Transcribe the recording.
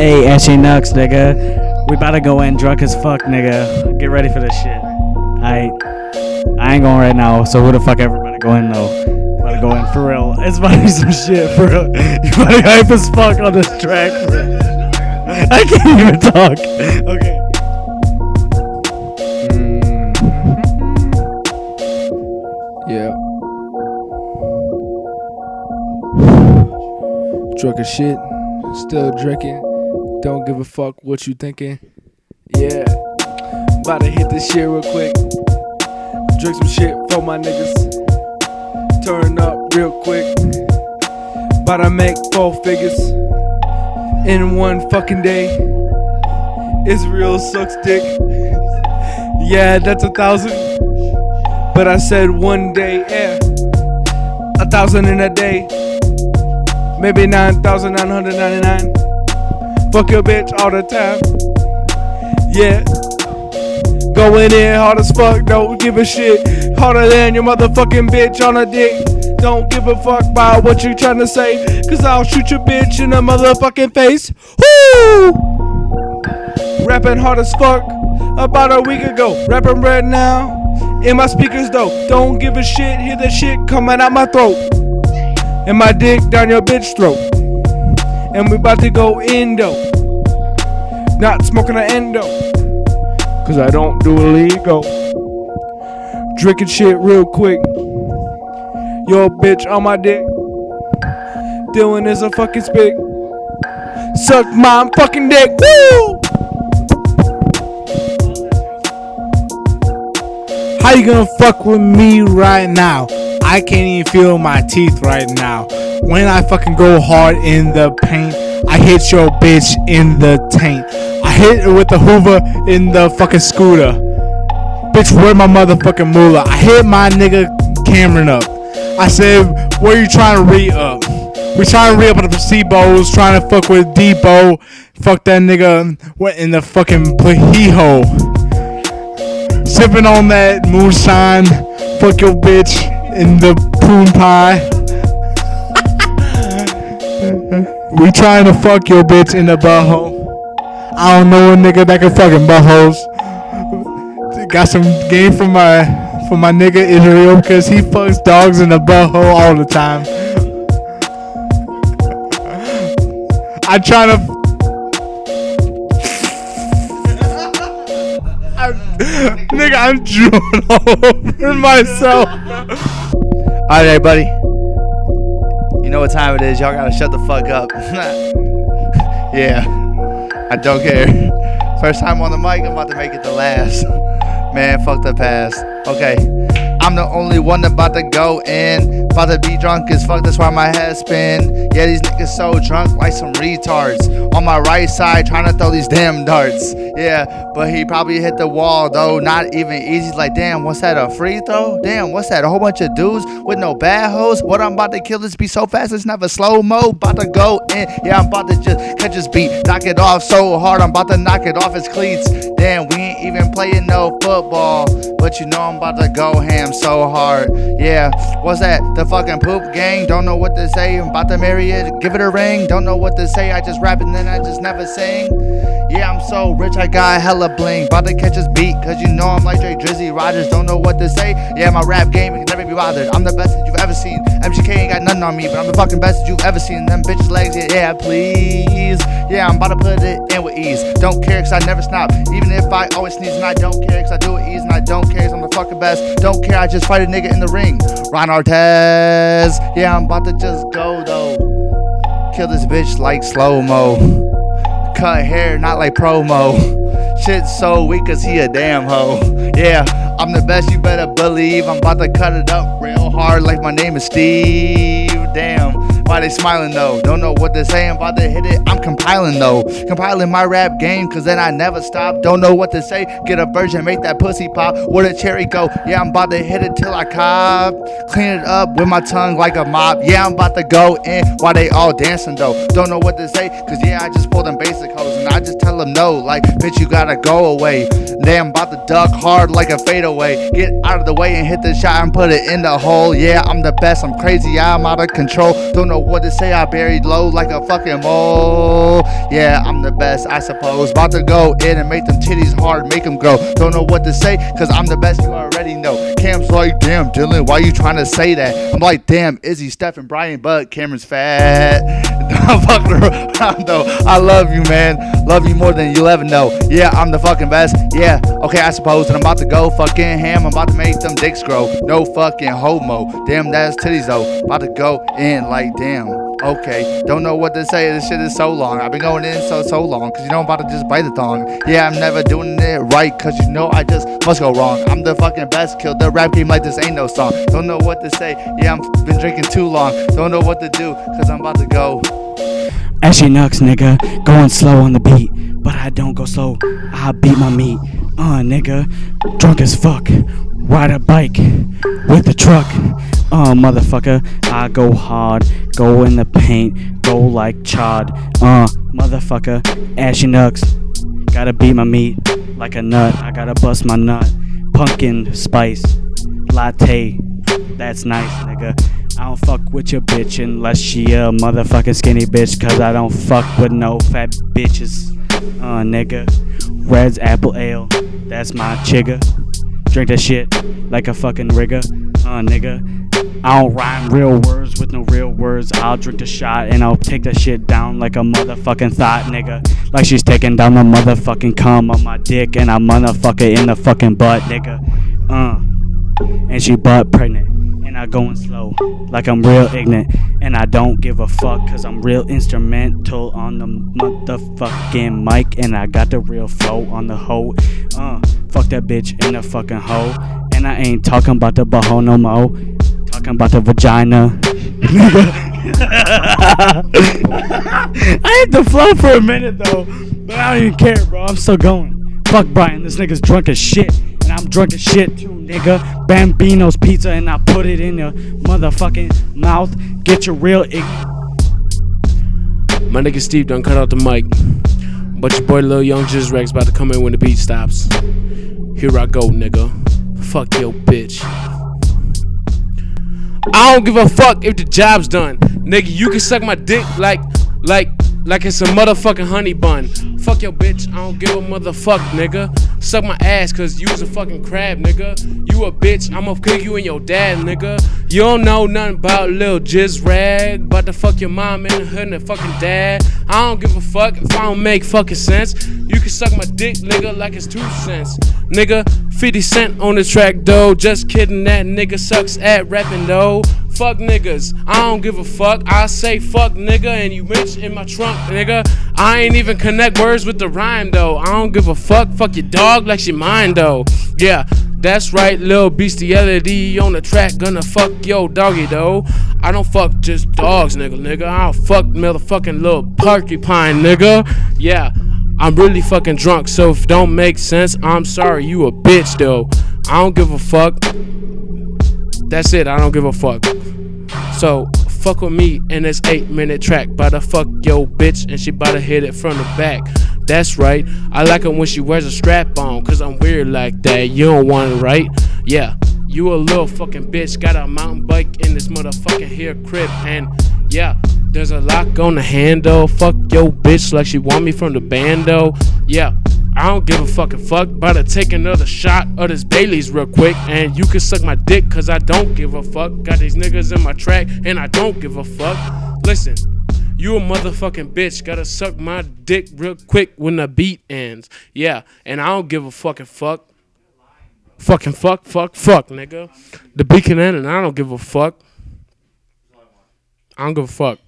Hey, Ashy Nux, nigga. We about to go in drunk as fuck, nigga. Get ready for this shit. I I ain't going right now, so who the fuck ever about to go in though? About to go in for real. It's about to be some shit for real. You to hype as fuck on this track. I can't even talk. Okay. Mm. Yeah. Drunk as shit. Still drinking. Don't give a fuck what you thinking. Yeah. About to hit this shit real quick. Drink some shit for my niggas. Turn up real quick. About to make four figures in one fucking day. Israel sucks dick. Yeah, that's a thousand. But I said one day, yeah. A thousand in a day. Maybe 9,999. Fuck your bitch all the time. Yeah. Going in hard as fuck, don't give a shit. Harder than your motherfucking bitch on a dick. Don't give a fuck about what you trying to say. Cause I'll shoot your bitch in the motherfucking face. Woo! Rapping hard as fuck about a week ago. Rapping right now in my speakers though. Don't give a shit, hear the shit coming out my throat. And my dick down your bitch throat. And we about to go endo. Not smoking an endo. Cause I don't do illegal. Drinking shit real quick. Yo bitch on my dick. Doing this a fucking spit. Suck my fucking dick. Woo! How you gonna fuck with me right now? I can't even feel my teeth right now. When I fucking go hard in the paint, I hit your bitch in the taint. I hit it with the Hoover in the fucking scooter. Bitch, where my motherfucking moolah? I hit my nigga Cameron up. I said, where you trying to re up? We trying to re up the placebos, trying to fuck with Debo. Fuck that nigga went in the fucking hole. Sipping on that moonshine. Fuck your bitch in the poon pie. we trying to fuck your bitch in the butthole. I don't know a nigga that can fucking buttholes. Got some game from my from my nigga Israel because he fucks dogs in the butthole all the time. I try to. Nigga, I'm drooling all over myself. All right, everybody. You know what time it is. Y'all gotta shut the fuck up. yeah, I don't care. First time on the mic, I'm about to make it the last. Man, fuck the past. Okay. I'm the only one about to go in. To be drunk as fuck, that's why my head spin. Yeah, these niggas so drunk like some retards. On my right side, trying to throw these damn darts. Yeah, but he probably hit the wall though. Not even easy. Like, damn, what's that? A free throw? Damn, what's that? A whole bunch of dudes with no bad hoes. What I'm about to kill this be so fast, it's never slow mo. About to go in. Yeah, I'm about to just catch his beat. Knock it off so hard, I'm about to knock it off his cleats. Damn, we ain't even playing no football. But you know I'm about to go ham so hard. Yeah, what's that? The fucking Poup Gang? Don't know what to say. I'm about to marry it, give it a ring. Don't know what to say. I just rap and then I just never sing. Yeah, I'm so rich, I got hella bling. About to catch his beat, cause you know I'm like Drake Drizzy Rogers. Don't know what to say. Yeah, my rap game can never be bothered. I'm the best that you've ever seen. MGK ain't got nothing on me, but I'm the fucking best that you've ever seen. Them bitches' legs, yeah, yeah, please. Yeah, I'm about to put it in with ease. Don't care, cause I never stop. Even if I always sneeze and I don't care, cause I do it easy and I don't care, cause I'm the fucking best. Don't care, I just fight a nigga in the ring. Ron Artest. Yeah, I'm about to just go though. Kill this bitch like slow mo. Cut hair, not like promo. Shit so weak cause he a damn hoe. Yeah, I'm the best, you better believe. I'm about to cut it up real hard like my name is Steve. Damn, why they smiling though? Don't know what to say, I'm about to hit it. I'm compiling though. Compiling my rap game cause then I never stop. Don't know what to say, get a version, make that pussy pop. Where the cherry go? Yeah, I'm about to hit it till I cop. Clean it up with my tongue like a mop. Yeah, I'm about to go in while they all dancing though. Don't know what to say cause yeah, I just pull them basic hoes and I just tell them no. Like, bitch, you gotta go away. Damn, about to duck hard like a fadeaway. Get out of the way and hit the shot and put it in the hole. Yeah, I'm the best. I'm crazy. I'm out of control. Don't know what to say. I buried low like a fucking mole. Yeah, I'm the best, I suppose. About to go in and make them titties hard, make them grow. Don't know what to say, cause I'm the best. You already know. Cam's like, damn, Dylan, why you trying to say that? I'm like, damn, Izzy, Steph, and Brian, but Cameron's fat. I'm fucking. I love you, man. Love you more than you'll ever know. Yeah, I'm the fucking best. Yeah, okay, I suppose. And I'm about to go fucking ham. I'm about to make them dicks grow. No fucking homo. Damn, that's titties though. About to go in like damn. Okay, don't know what to say. This shit is so long. I've been going in so so long, cause you know I'm about to just bite the thong. Yeah, I'm never doing it right, cause you know I just must go wrong. I'm the fucking best. Kill the rap game like this ain't no song. Don't know what to say. Yeah, I'm been drinking too long. Don't know what to do, cause I'm about to go. Ashy Nux, nigga, going slow on the beat. But I don't go slow, I beat my meat. Uh, nigga, drunk as fuck. Ride a bike with the truck. Uh, motherfucker, I go hard, go in the paint, go like chod. Uh, motherfucker, Ashy gotta beat my meat like a nut. I gotta bust my nut. Pumpkin spice latte, that's nice, nigga. I don't fuck with your bitch unless she a motherfucking skinny bitch. Cause I don't fuck with no fat bitches. Uh, nigga. Redd's apple ale. That's my chigga. Drink that shit like a fucking rigger. Uh, nigga. I don't rhyme real words with no real words. I'll drink the shot and I'll take that shit down like a motherfucking thought, nigga. Like she's taking down the motherfucking cum on my dick and I'm motherfucker in the fucking butt, nigga. Uh. And she butt pregnant and I going slow like I'm real ignorant and I don't give a fuck cause I'm real instrumental on the motherfucking mic and I got the real flow on the hoe uh fuck that bitch in the fucking hoe and I ain't talking about the baho no mo talking about the vagina I had to flow for a minute though but I don't even care bro I'm still going fuck Brian this nigga's drunk as shit and I'm drunk as shit too, nigga. Bambino's pizza, and I put it in your motherfucking mouth. Get your real My nigga Steve done cut out the mic. But your boy Lil Young Jizz Rex about to come in when the beat stops. Here I go, nigga. Fuck your bitch. I don't give a fuck if the job's done. Nigga, you can suck my dick like like like it's a motherfucking honey bun. Fuck your bitch, I don't give a motherfuck, nigga. Suck my ass, cause you was a fucking crab, nigga. You a bitch, I'ma kick you and your dad, nigga. You don't know nothing about Lil Jizz Rag. About to fuck your mom in the hood and the fucking dad. I don't give a fuck if I don't make fucking sense. You can suck my dick, nigga, like it's two cents. Nigga, 50 Cent on the track, though. Just kidding, that nigga sucks at rapping, though. Fuck niggas, I don't give a fuck. I say fuck nigga and you bitch in my trunk, nigga. I ain't even connect words with the rhyme though. I don't give a fuck. Fuck your dog like she mine though. Yeah, that's right, little bestiality on the track. Gonna fuck yo doggy though. I don't fuck just dogs, nigga, nigga. I don't fuck motherfucking little porcupine, nigga. Yeah. I'm really fucking drunk, so if don't make sense, I'm sorry, you a bitch though. I don't give a fuck. That's it, I don't give a fuck. So fuck with me in this eight minute track. Bout to fuck yo bitch and she bout to hit it from the back. That's right. I like it when she wears a strap on, cause I'm weird like that. You don't want it, right? Yeah. You a little fucking bitch, got a mountain bike in this motherfucking here crib, and yeah, there's a lock on the handle. Fuck yo bitch like she want me from the bando. Yeah, I don't give a fucking fuck. About to take another shot of this Bailey's real quick. And you can suck my dick, cause I don't give a fuck. Got these niggas in my track, and I don't give a fuck. Listen, you a motherfucking bitch. Gotta suck my dick real quick when the beat ends. Yeah, and I don't give a fucking fuck. Fucking fuck, fuck, fuck, nigga. The beat can end, and I don't give a fuck. I don't give a fuck.